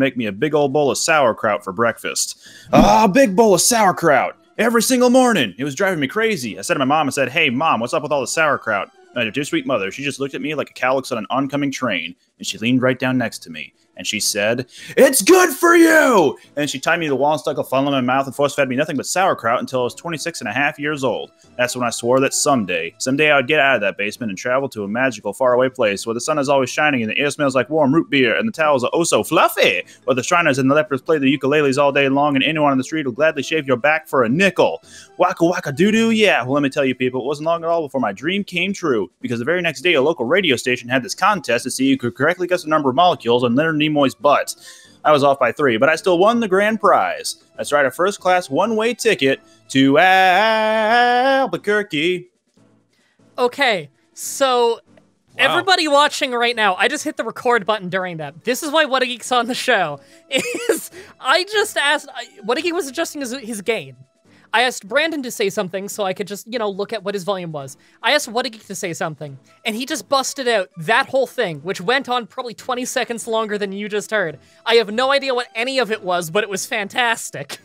make me a big old bowl of sauerkraut for breakfast. Ah, big bowl of sauerkraut every single morning. It was driving me crazy. I said to my mom, I said, Hey, mom, what's up with all the sauerkraut? My dear sweet mother, she just looked at me like a cow looks at an oncoming train, and she leaned right down next to me and she said, It's good for you! And she tied me to the wall and stuck a funnel in my mouth and force fed me nothing but sauerkraut until I was 26 and a half years old. That's when I swore that someday, someday I would get out of that basement and travel to a magical, faraway place where the sun is always shining and the air smells like warm root beer and the towels are oh so fluffy, where the Shriners and the lepers play the ukuleles all day long and anyone on the street will gladly shave your back for a nickel. Waka waka doo doo, yeah. Well, let me tell you, people, it wasn't long at all before my dream came true because the very next day, a local radio station had this contest to see who could correctly guess the number of molecules on Leonard Nimoy's butt. I was off by three, but I still won the grand prize. That's right, a first class one way ticket to Albuquerque. Okay, so Wow. Everybody watching right now, I just hit the record button during that. This is why What a Geek's on the show. Is I just asked What a Geek was adjusting his, his gain. I asked Brandon to say something so I could just, you know, look at what his volume was. I asked What a Geek to say something, and he just busted out that whole thing, which went on probably 20 seconds longer than you just heard. I have no idea what any of it was, but it was fantastic.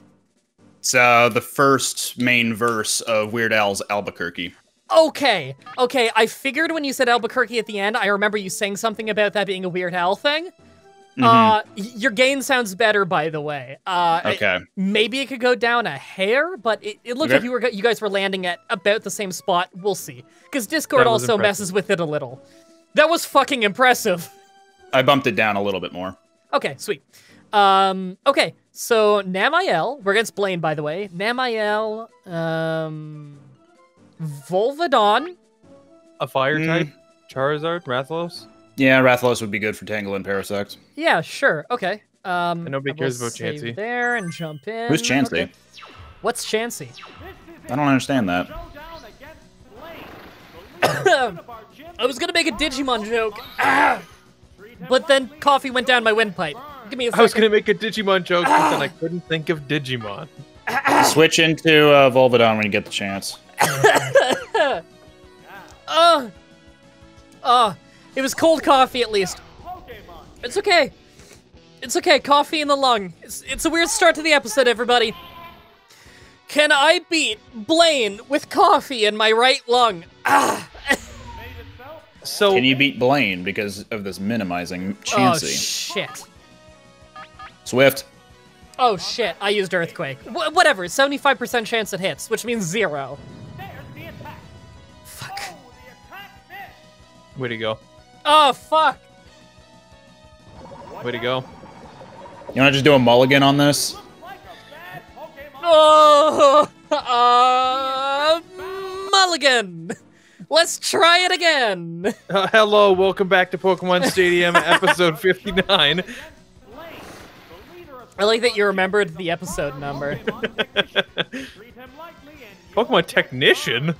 It's uh, the first main verse of Weird Al's Albuquerque. Okay, okay, I figured when you said Albuquerque at the end, I remember you saying something about that being a Weird Al thing. Mm-hmm. Uh, your gain sounds better, by the way. Uh, okay. It, maybe it could go down a hair, but it, it looked okay. like you were you guys were landing at about the same spot. We'll see, because Discord also impressive. messes with it a little. That was fucking impressive. I bumped it down a little bit more. Okay, sweet. Um, okay, so Namiel, we're against Blaine, by the way. Namiel, um, Volvidon. A fire mm. type? Charizard? Rathalos? Yeah, Rathalos would be good for Tangle and Parasect. Yeah, sure. Okay. Um, and nobody cares about Chansey. There and jump in. Who's Chansey? Okay. What's Chansey? I don't understand that. I was gonna make a Digimon joke, but then coffee went down my windpipe. Give me a second. I was gonna make a Digimon joke, but then I couldn't think of Digimon. Switch into uh, Volvidon when you get the chance. uh, uh, it was cold coffee at least. It's okay. It's okay, coffee in the lung. It's, it's a weird start to the episode, everybody. Can I beat Blaine with coffee in my right lung? Ah. so Can you beat Blaine because of this minimizing Chansey? Oh, shit. Swift. Oh, shit. I used Earthquake. Wh whatever, 75% chance it hits, which means zero. Fuck. Way to go. Oh, fuck. Way to go. You want to just do a mulligan on this? Oh, uh, mulligan. Let's try it again. Uh, hello, welcome back to Pokemon Stadium, episode 59. I like that you remembered the episode number. Pokemon Technician?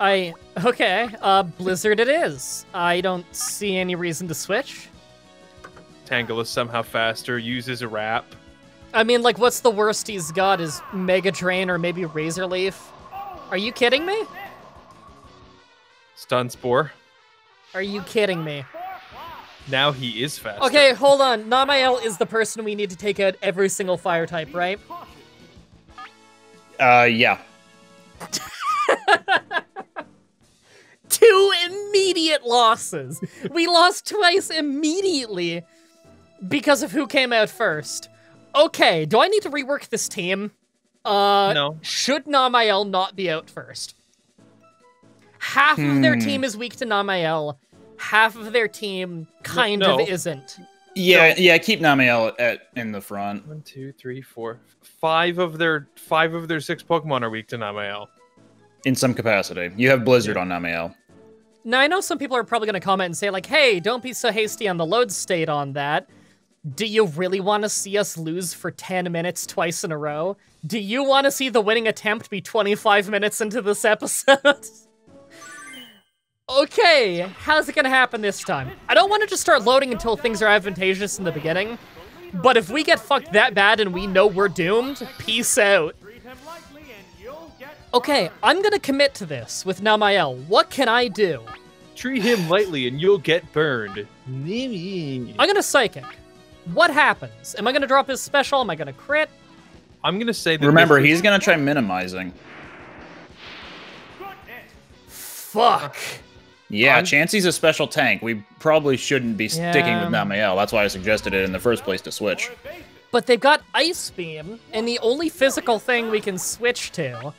I okay. Uh, Blizzard it is. I don't see any reason to switch. Tangle is somehow faster. Uses a wrap. I mean, like, what's the worst he's got? Is Mega Drain or maybe Razor Leaf? Are you kidding me? Stun Spore. Are you kidding me? Now he is faster. Okay, hold on. Namael is the person we need to take out every single fire type, right? Uh, yeah. two immediate losses. we lost twice immediately because of who came out first. Okay, do I need to rework this team? Uh, no. Should Namael not be out first? Half hmm. of their hmm. team is weak to Namael. Half of their team kind no. of isn't. Yeah, no. yeah. Keep Namael at in the front. One, two, three, four, five of their five of their six Pokemon are weak to Namael. In some capacity, you have Blizzard on Namael. Now, I know some people are probably going to comment and say, like, hey, don't be so hasty on the load state on that. Do you really want to see us lose for 10 minutes twice in a row? Do you want to see the winning attempt be 25 minutes into this episode? okay, how's it going to happen this time? I don't want to just start loading until things are advantageous in the beginning, but if we get fucked that bad and we know we're doomed, peace out. Okay, I'm gonna commit to this with Namael. What can I do? Treat him lightly and you'll get burned. I'm gonna Psychic. What happens? Am I gonna drop his special? Am I gonna crit? I'm gonna say that. Remember, he's gonna try minimizing. Fuck. Yeah, I'm- Chansey's a special tank. We probably shouldn't be sticking Yeah. with Namael. That's why I suggested it in the first place to switch. But they've got Ice Beam, and the only physical thing we can switch to.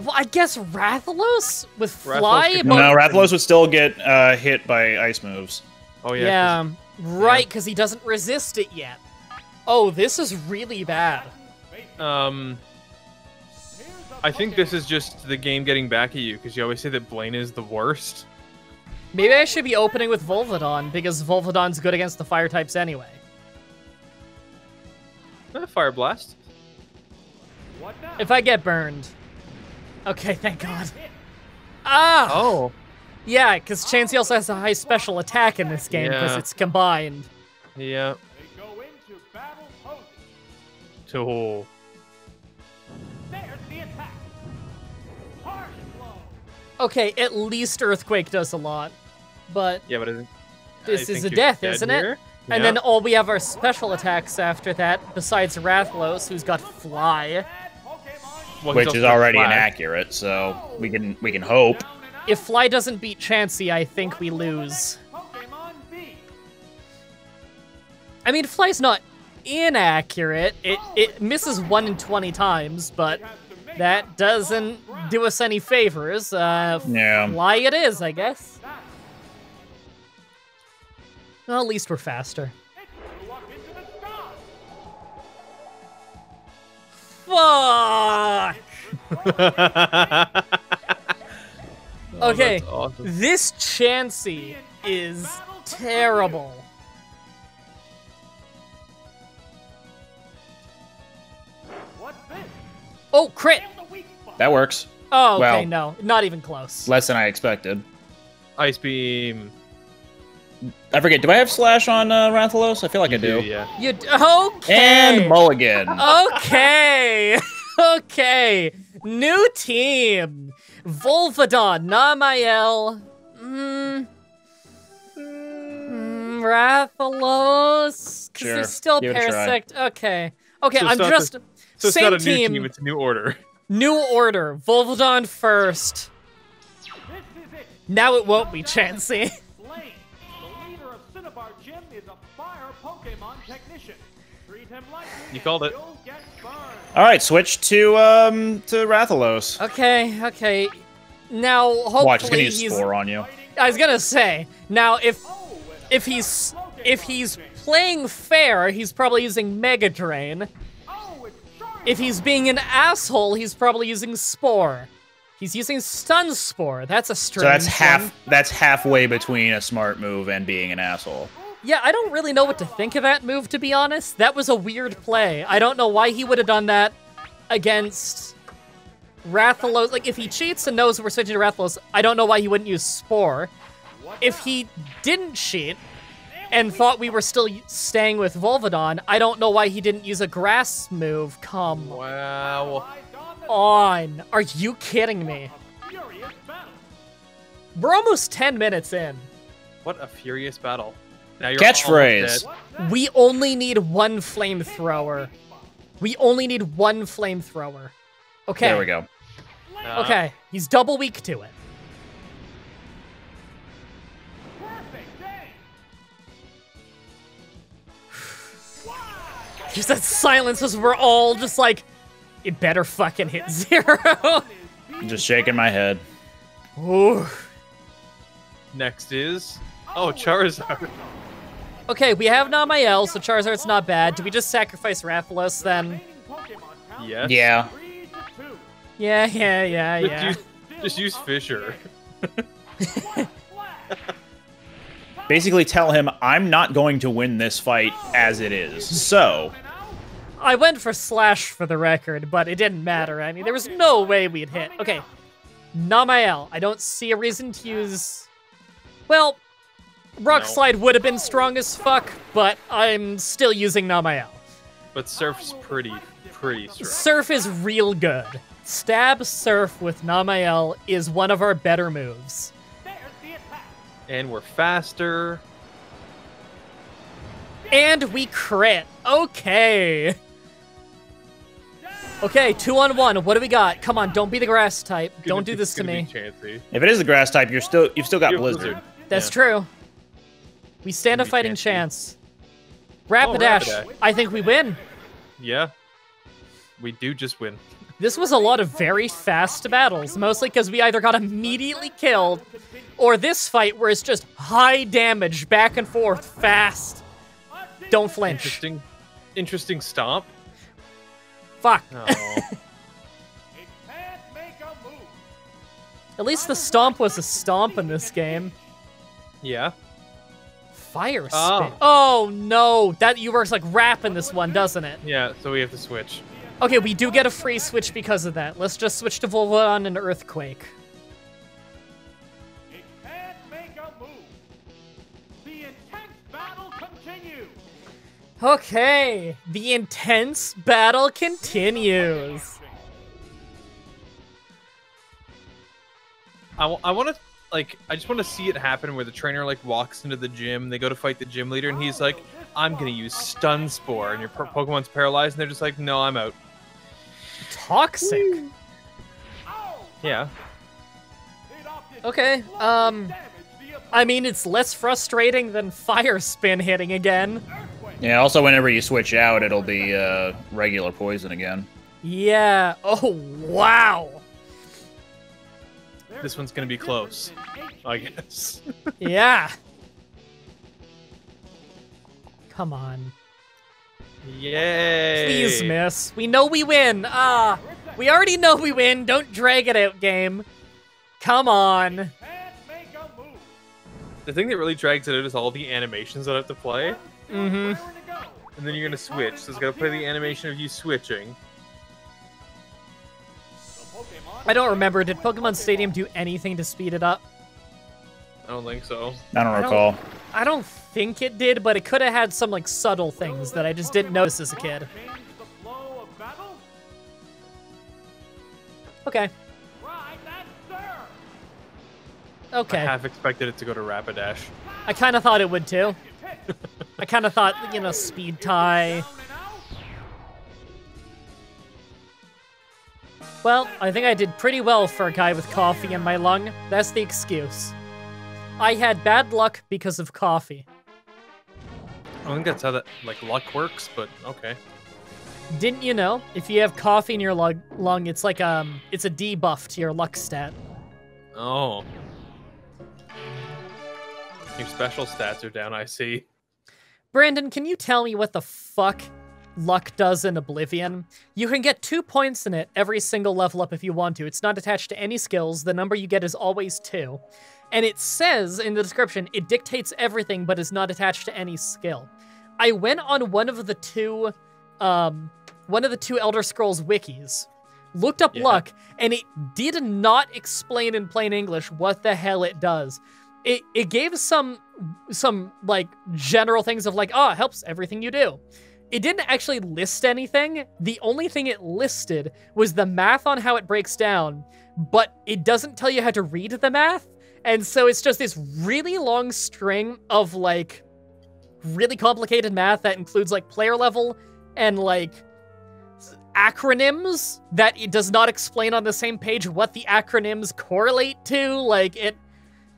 Well, I guess Rathalos with Rathalos Fly, could but No, Rathalos would still get uh, hit by ice moves. Oh yeah. yeah, right, because he doesn't resist it yet. Oh, this is really bad. Um. I think this is just the game getting back at you because you always say that Blaine is the worst. Maybe I should be opening with Volvidon because Volvidon's good against the fire types anyway. Eh, Fire blast. If I get burned. Okay, thank God. Ah! Oh. Yeah, because Chansey also has a high special attack in this game because Yeah. it's combined. Yeah. They go into battle posing. There's the attack. Harsh blow. Okay, at least Earthquake does a lot. But Yeah, but I think. This I is a death, isn't it? here. And then all we have are special attacks after that, besides Rathalos, who's got Fly. Well, which is already Flash. inaccurate, so we can we can hope. down and out. If Fly doesn't beat Chansey, I think we lose. I mean, Fly's not inaccurate. It it misses 1 in 20 times, but that doesn't do us any favors. Uh, Yeah. Fly it is, I guess. Well, at least we're faster. Fuck! Oh, Okay. that's awesome. This Chansey is terrible. Oh, crit! In the weak spot. That works. Oh, okay, Well- no, not even close. Less than I expected. Ice beam. I forget. Do I have slash on uh, Rathalos? I feel like I do. Yeah. You d- okay? And mulligan. Okay, okay. New team: Volvadon, Namael, mm, mm, Rathalos. Because Sure, there's still give it a try. Parasect. Okay, okay. So I'm not just So it's same not a new team, team. It's a new order. new order. Volvadon first. This is it. Now it won't be Chansey. You called it. You'll get burned. All right, switch to um to Rathalos. okay, okay. Now hopefully Watch, he's gonna use he's. spore on you. I was gonna say now if Oh, if he's if he's playing fair, he's probably using Mega Drain. oh. If he's being an asshole, he's probably using Spore. He's using Stun Spore. That's a strange. So that's half. one. That's halfway between a smart move and being an asshole. Yeah, I don't really know what to think of that move, to be honest. That was a weird play. I don't know why he would have done that against Rathalos. Like, if he cheats and knows we're switching to Rathalos, I don't know why he wouldn't use Spore. If he didn't cheat and thought we were still staying with Volvadon, I don't know why he didn't use a grass move. Come Wow. On. Are you kidding me? We're almost 10 minutes in. What a furious battle. Now you're Catchphrase. almost dead. What's that? We only need one flamethrower. We only need one flamethrower. Okay. There we go. Uh, Okay. He's double weak to it. Perfect day. Just that silence as we're all just like, it better fucking hit zero. I'm just shaking my head. Ooh. Next is. Oh, Charizard. Okay, we have Namael, so Charizard's not bad. Do we just sacrifice Rathalos then? Remaining Pokemon count Yes. Yeah. three. Yeah, yeah, yeah, Just yeah. use, just use Fissure. Basically, tell him I'm not going to win this fight as it is. So, I went for Slash for the record, but it didn't matter. I mean, there was no way we'd hit. Okay, Namael. I don't see a reason to use. Well, Rock No. Slide would have been strong as fuck, but I'm still using Namael. But Surf's pretty, pretty strong. Surf is real good. Stab Surf with Namael is one of our better moves. There's the attack. And we're faster. And we crit. Okay. Okay, two on one. What do we got? Come on, don't be the grass type. Gonna Don't be- do this to me. If it is the grass type, you're still you've still got You have Blizzard. That's Yeah. true. We stand a fighting chance. Rapidash. Rapidash. I think we win. Yeah. We do just win. This was a lot of very fast battles, mostly because we either got immediately killed, or this fight where it's just high damage, back and forth, fast. Don't flinch. Interesting. Interesting stomp. Fuck. Oh. It can't make a move. At least the stomp was a stomp in this game. yeah. Fire spin. Oh. Oh no, that you works like rap in this one, doesn't it? Yeah. So we have to switch. Okay, we do get a free switch because of that. Let's just switch to Volvon and Earthquake. It can't make a move. The intense battle continues. Okay, the intense battle continues. I, I want to like I just want to see it happen where the trainer like walks into the gym, they go to fight the gym leader, and he's like, "I'm gonna use Stun Spore," and your Pokemon's paralyzed, and they're just like, "No, I'm out." Toxic. Ow! Yeah. Okay, um, damage the opponent. I mean, it's less frustrating than Fire Spin hitting again. Yeah. Also, whenever you switch out, it'll be uh, regular poison again. Yeah. Oh, wow. This one's gonna be close. I guess. Yeah. Come on. Yay! Please miss. We know we win. Ah, we already know we win. Don't drag it out, game. Come on. Can't make a move. The thing that really drags it out is all the animations that I have to play, Mm-hmm. Raring to go. and then you're gonna switch. So it's gonna play the animation of you switching. The Pokemon I don't remember. Did Pokemon Stadium do anything to speed it up? I don't think so. I don't don't- recall. I don't think it did, but it could have had some like subtle things that I just didn't notice as a kid. Change the flow of battle. Okay. Right, that's sir. I Okay. half expected it to go to Rapidash. I kind of thought it would too. I kind of thought, you know, speed tie. Well, I think I did pretty well for a guy with coffee in my lung. That's the excuse. I had bad luck because of coffee. I think that's how that like luck works, but okay. Didn't you know? If you have coffee in your lung, lung it's like um, it's a debuff to your luck stat. Oh. Your special stats are down, I see. Brandon, can you tell me what the fuck luck does in Oblivion? You can get two points in it every single level up if you want to. It's not attached to any skills. The number you get is always two. And it says in the description, it dictates everything but is not attached to any skill. I went on one of the two, um, one of the two Elder Scrolls wikis, looked up Yeah. luck, and it did not explain in plain English what the hell it does. It it gave some some like general things of like, oh, it helps everything you do. It didn't actually list anything. The only thing it listed was the math on how it breaks down, but it doesn't tell you how to read the math. And so it's just this really long string of like really complicated math that includes like player level and like acronyms that it does not explain on the same page what the acronyms correlate to. Like it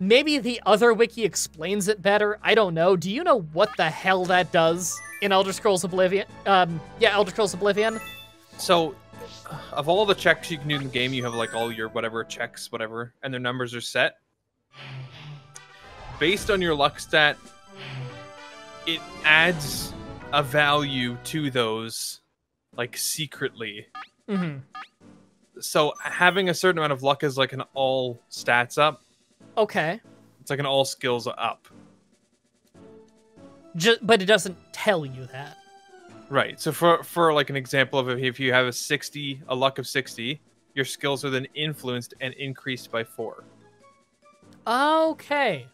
maybe the other wiki explains it better. I don't know. Do you know what the hell that does in Elder Scrolls Oblivion? Um yeah, Elder Scrolls Oblivion. So, of all the checks you can do in the game, you have like all your whatever checks, whatever, and their numbers are set. Based on your luck stat, it adds a value to those, like secretly. Mhm. So having a certain amount of luck is like an all stats up. Okay. It's like an all skills up. Ju- but it doesn't tell you that. Right. So for for like an example of if you have a 60, a luck of 60, your skills are then influenced and increased by 4. Okay.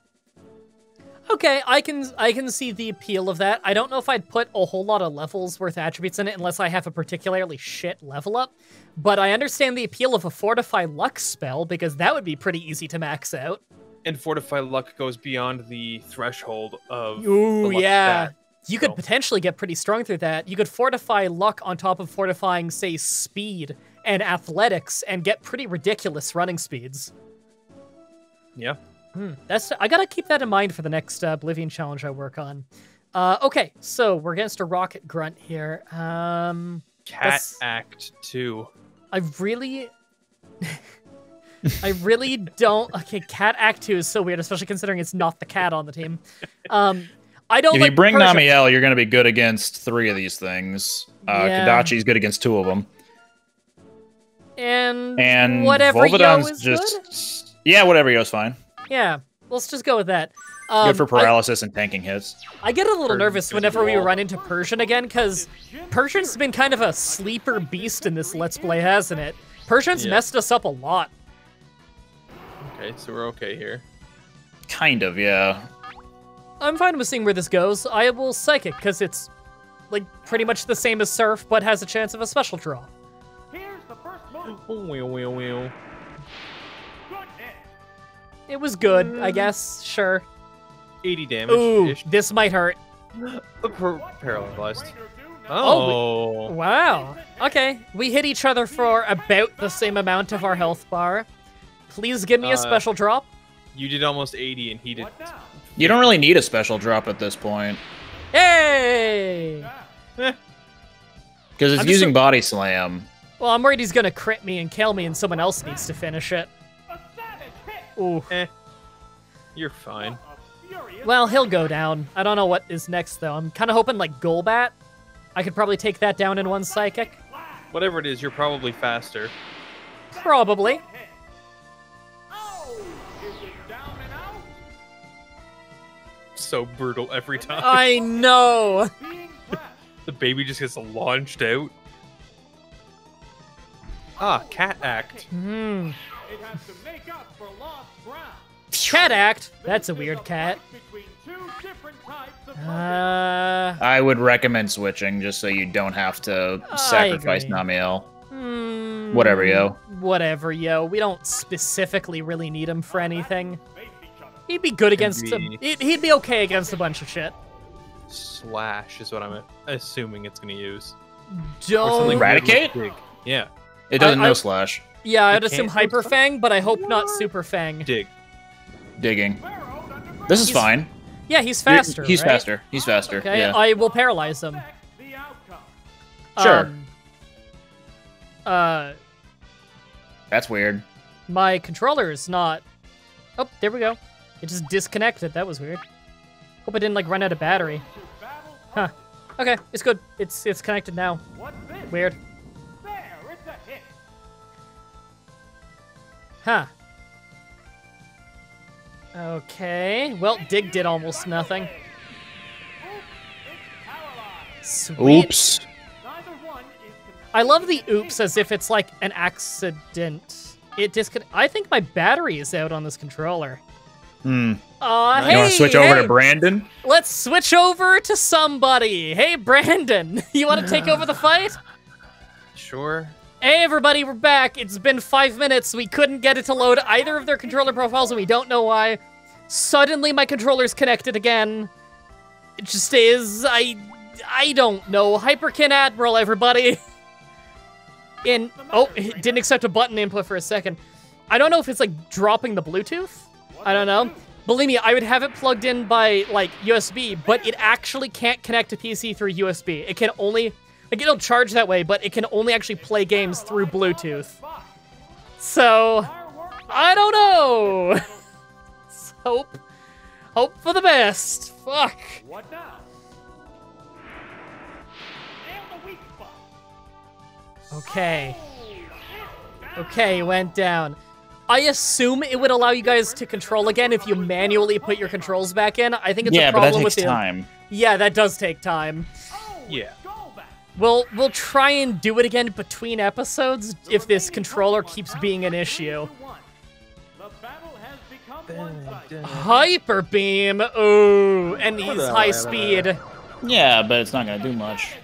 Okay, I can I can see the appeal of that. I don't know if I'd put a whole lot of levels worth attributes in it unless I have a particularly shit level up, but I understand the appeal of a fortify luck spell because that would be pretty easy to max out. And fortify luck goes beyond the threshold of Ooh, yeah. stat. You could So- potentially get pretty strong through that. You could fortify luck on top of fortifying, say, speed and athletics, and get pretty ridiculous running speeds. Yeah. Hmm, that's I gotta keep that in mind for the next uh, Oblivion challenge I work on. Uh, okay, so we're against a rocket grunt here. Um, Cat That's- Act Two. I really, I really don't. Okay, Cat Act Two is so weird, especially considering it's not the cat on the team. Um, I don't If like you bring Persia. Namiel, you're going to be good against three of these things. Uh, Yeah. Kadachi's good against two of them. and And whatever Yo is just yeah, whatever Yo's fine. Good. Yeah, let's just go with that. Um, good for I- paralysis and tanking hits. I get a little Persian nervous whenever we run into Persian again, because Persian's been kind of a sleeper beast in this Let's Play, hasn't it? Persian's Yeah. messed us up a lot. Okay, so we're okay here. Kind of, yeah. I'm fine with seeing where this goes. I will Psychic, because it's, like, pretty much the same as Surf, but has a chance of a special draw. Here's the first move. Wheel, wheel, wheel. Good hit. It was good, I guess, sure. 80 damage. Ooh, this might hurt. Per- paralyzed. Point or two, now Oh. Wow. Okay, we hit each other for about the same amount of our health bar. Please give me a Uh, special drop. You did almost 80 and he did. What? You don't really need a special drop at this point Hey! Eh, because it's I'm using so- body slam. Well, I'm worried he's gonna crit me and kill me, and someone else needs to finish it. A. Ooh. eh. You're fine. Well, he'll go down. I don't know what is next though. I'm kind of hoping like Golbat. I could probably take that down in one psychic. Whatever it is, you're probably faster. Probably. Oh! Is it down and out? So brutal every time. I know. The baby just gets launched out. Ah, cat act. Hmm. Cat act. That's a weird cat. fight between two different types of Uh. I would recommend switching just so you don't have to I sacrifice agree. Namiel. Hmm, Whatever, yo. Whatever, yo. We don't specifically really need him for anything. face each other. He'd be good against be- some. He'd, he'd be okay against a bunch of shit. Slash is what I'm assuming it's gonna use. Don't. Eradicate? really. Yeah, It doesn't I- I- know slash. Yeah, I'd It assume can't Hyper Fang, but I hope not Super Fang. dig. Digging. This is He's- fine. Yeah, he's faster. He's right? faster. He's faster. Okay, yeah. I will paralyze him. Affect the outcome. Sure. Um, uh, That's weird. my controller is not. Oh, there we go. It just disconnected. That was weird. Hope I didn't like run out of battery. Huh. Okay, it's good. It's it's connected now. Weird. There, it's a hit. Huh. Okay. Well, Dig did almost nothing. Oops. Sweet. Oops. Neither one is I love the oops as if it's like an accident. It discon- I think my battery is out on this controller. Hmm. Uh, You hey, want to switch over to Brandon? Let's switch over to somebody. Hey, Brandon, you want to take over the fight? Sure. Hey, everybody, we're back. It's been five minutes. We couldn't get it to load either of their controller profiles, and we don't know why. Suddenly, my controller's connected again. It just is. I, I don't know. Hyperkin Admiral, everybody. In oh, it didn't accept a button input for a second. I don't know if it's like dropping the Bluetooth. I don't know. Believe me, I would have it plugged in by like USB, but it actually can't connect to PC through USB. It can only like it'll charge that way, but it can only actually play games through Bluetooth. So I don't know. Hope, hope for the best. Fuck. What now? And the weak spot. Okay. Okay, it went down. I assume it would allow you guys to control again if you manually put your controls back in. I think it's yeah, a but that problem takes with the. time. Yeah, that does take time. Oh, Yeah. Go back. We'll we'll try and do it again between episodes if this controller keeps being an issue. The battle has become one-sided. Hyper beam. Ooh, and he's high speed. Yeah, but it's not gonna do much.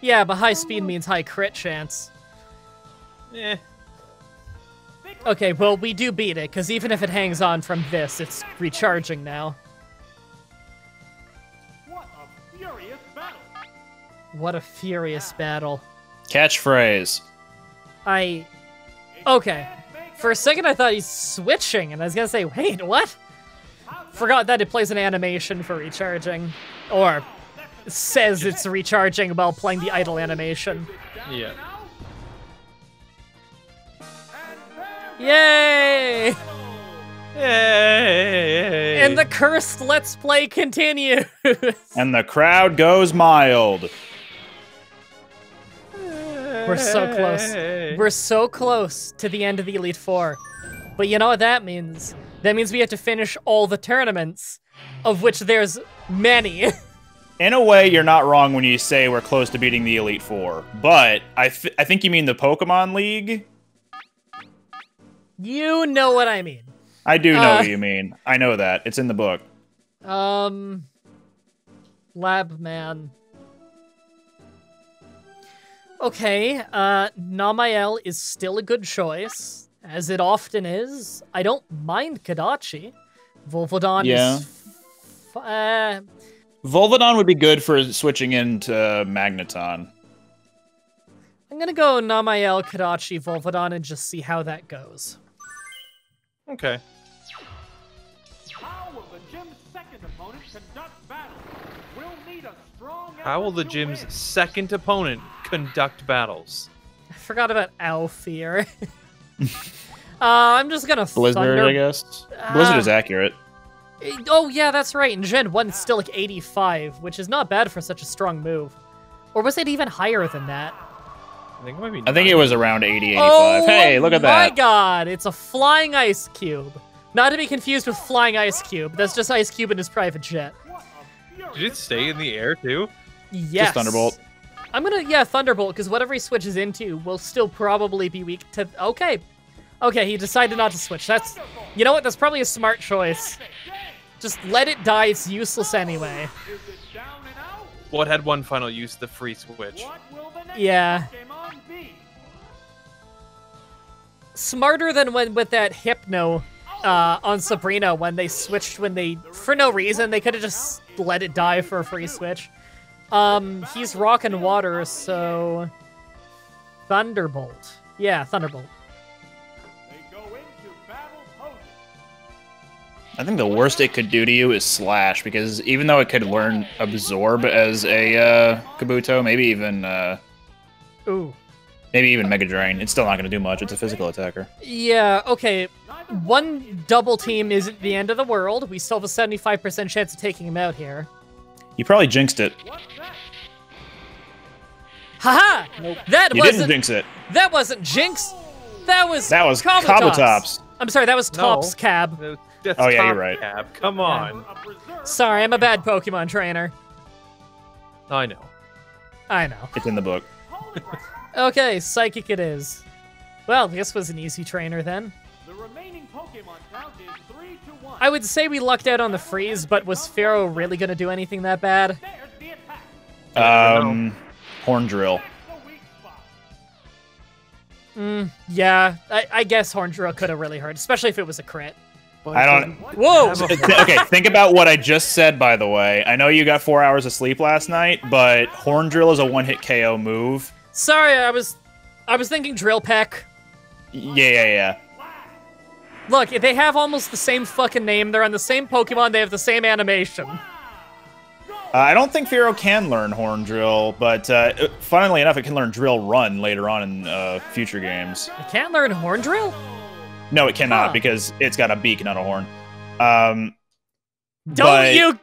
Yeah, but high speed means high crit chance. Eh. Okay, well we do beat it because even if it hangs on from this, it's recharging now. What a furious battle. Catchphrase. I. Okay. For a second, I thought he's switching, and I was gonna say, wait, what? Forgot that it plays an animation for recharging. Or says it's recharging while playing the idle animation. Yeah. Yay! Yay! And the cursed Let's Play continues! And the crowd goes mild. We're so close. We're so close to the end of the Elite Four. But you know what that means? That means we have to finish all the tournaments, of which there's many. In a way, you're not wrong when you say we're close to beating the Elite Four. But I, th- I think you mean the Pokemon League. you know what I mean. I do know Uh, what you mean. I know that. It's in the book. Um, Lab Man. Okay, uh, Namael is still a good choice, as it often is. I don't mind Kadachi. Volvodon Yeah. is. F- uh, Volvodon would be good for switching into Magneton. I'm gonna go Namael, Kadachi, Volvodon, and just see how that goes. Okay. How will the gym's second opponent conduct battle? We'll need a strong How will the gym's win. second opponent conduct battles? I forgot about Alfear. uh, I'm just gonna Blizzard, thunder. I guess. Blizzard Ah. is accurate. Oh yeah, that's right. And Gen 1, still like 85, which is not bad for such a strong move. Or was it even higher than that? I think it might be. I think it was around 80, 85. Oh hey, look at that! my god, it's a flying ice cube. Not to be confused with flying ice cube. That's just ice cube in his private jet. Did it stay in the air too? Yes. Thunderbolt. I'm gonna yeah Thunderbolt because whatever he switches into will still probably be weak to. Okay, okay, he decided not to switch. That's you know what? That's probably a smart choice. Just let it die. It's useless anyway. Is it down and out? Well, it had one final use, the free switch. What will the next Yeah. Smarter than when with that Hypno uh, on Sabrina when they switched when they for no reason they could have just let it die for a free switch. Um, he's rock and water, so Thunderbolt. Yeah, Thunderbolt. They go into battle posing. I think the worst it could do to you is Slash, because even though it could learn Absorb as a uh, Kabuto, maybe even uh, Ooh. maybe even Mega Drain, it's still not going to do much. It's a physical attacker. Yeah, okay. Neither One double team isn't the end of the world. We still have a 75% chance of taking him out here. You probably jinxed it. What's that? Haha! That You didn't wasn't jinx it. that wasn't Jinx. That was That was Kabutops. Kabutops. I'm sorry, that was No. Tops Cab. No, That's Oh, yeah, you're right. Cab. Come on. Sorry, I'm a bad Pokemon trainer. I know. I know. It's in the book. Okay, Psychic it is. Well, this was an easy trainer then. The remaining Pokemon count is three to one. I would say we lucked out on the freeze, but was Pharaoh really gonna do anything that bad? There's the attack. Um, Horn Drill. That's the weak spot. Mm, yeah, I, I guess Horn Drill could have really hurt, especially if it was a crit. I don't. Whoa! Okay, think about what I just said, by the way. I know you got four hours of sleep last night, but Horn Drill is a one hit KO move. Sorry, I was, I was thinking Drill Peck. Yeah, yeah, yeah. Look, they have almost the same fucking name. They're on the same Pokemon. They have the same animation. Uh, I don't think Firo can learn Horn Drill, but uh, funnily enough, it can learn Drill Run later on in uh, future games. It can't learn Horn Drill. No, it cannot Huh. because it's got a beak, not a horn. Um, Don't But- you?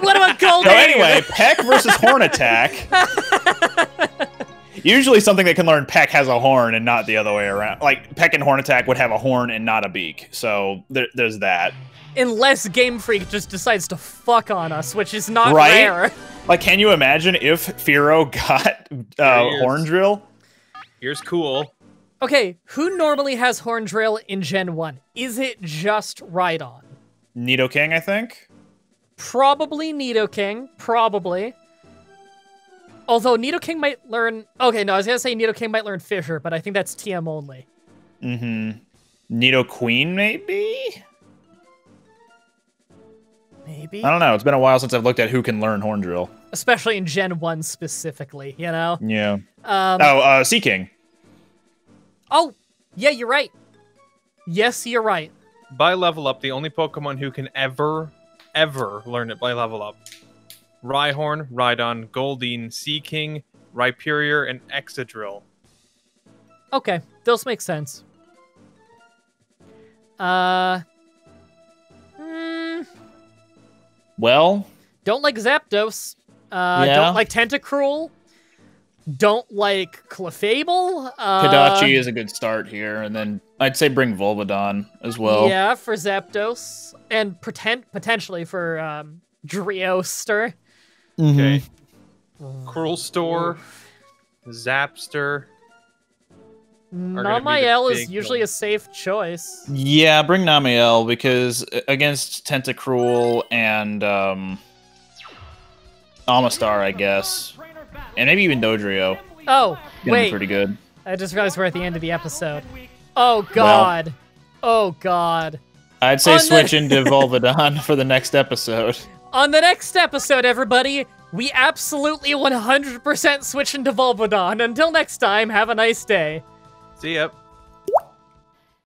What about Gold? so anyway, Peck versus Horn Attack. Usually, something that can learn Peck has a horn and not the other way around. Like Peck and Horn Attack would have a horn and not a beak. So there, there's that. unless Game Freak just decides to fuck on us, which is not Right? rare. Like, can you imagine if Firo got There uh, he. Horn Drill? Here's cool. Okay, who normally has Horn Drill in Gen 1? Is it just Rhydon? Nidoking, I think. Probably Nidoking. Probably. Although Nidoking might learn. Okay, no, I was gonna say Nidoking might learn Fissure, but I think that's TM only. Mm-hmm. Nidoqueen, maybe. Maybe. I don't know. It's been a while since I've looked at who can learn Horn Drill. especially in Gen 1 specifically, you know? Yeah. Um, Oh, uh, Seaking. oh, yeah, you're right. Yes, you're right. By level up, the only Pokemon who can ever, ever learn it by level up. Rhyhorn, Rhydon, Goldeen, Seaking, Rhyperior, and Excadrill. Okay, those make sense. Uh, hmm, Well, don't like Zapdos. Uh, Yeah. don't like Tentacruel. Don't like Clefable. Uh, Kadachi is a good start here, and then I'd say bring Volvadon as well. Yeah, for Zapdos, and pretend potentially for um, Drioster. Mm-hmm. Okay. Cruel Store, Zapster. gonna be the Namael is big usually a safe choice. Yeah, bring Namiel because against Tentacruel and um, Amistar, I guess, and maybe even Dodrio, Oh, wait. pretty good. I just realized we're at the end of the episode. Oh, God. oh, God. I'd say On the- switch into Volvadon for the next episode. On the next episode, everybody, we absolutely 100% switch into Volvadon. Until next time, have a nice day. See ya.